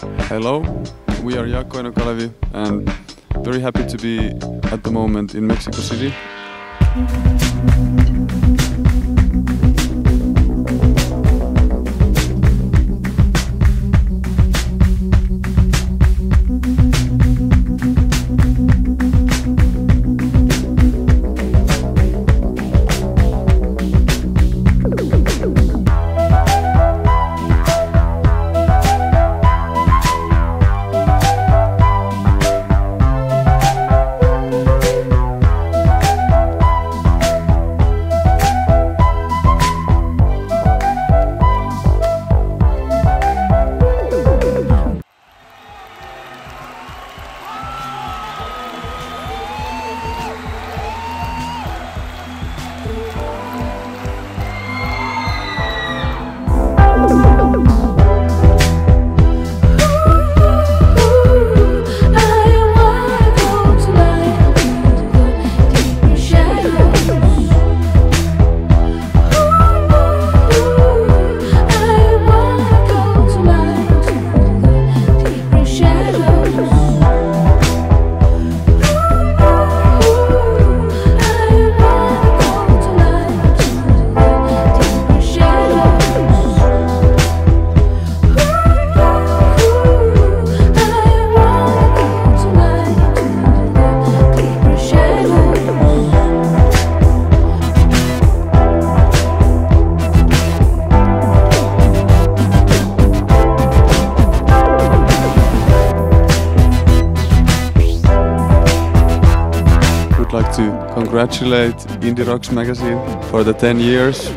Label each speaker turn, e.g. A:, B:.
A: Hello, we are Jaakko Eino Kalevi and very happy to be at the moment in Mexico City. Like to congratulate Indie Rocks magazine for the 10 years